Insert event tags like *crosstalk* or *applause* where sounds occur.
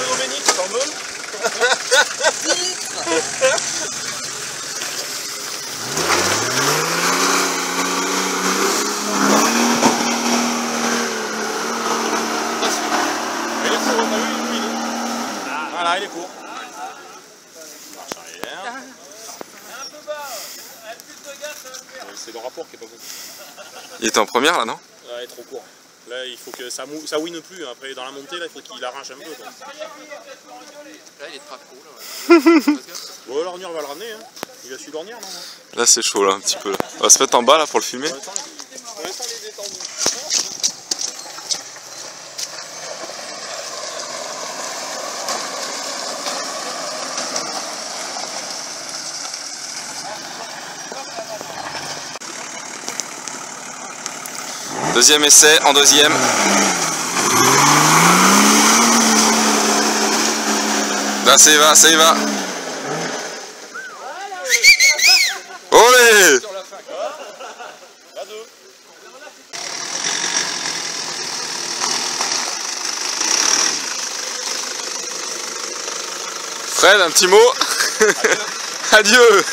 veux? Il est court, t'as vu il est court. Marche arrière. C'est le rapport qui est pas bon. Il était en première là, non? Ouais, il est trop court. Là, il faut que ça, mou... ça wine plus. hein. Après, dans la montée, là, il faut qu'il arrache un peu. Quoi. Là, il est très cool. Bon, l'ornière va le ramener. Hein. Il a su l'ornière, non? Non Là c'est chaud là un petit peu. là. On va se mettre en bas là pour le filmer. Pour l'instant, pour l'instant, il est détendu. Deuxième essai en deuxième. Là ça y va, ça y va. Olé. Fred, un petit mot *laughs* Adieu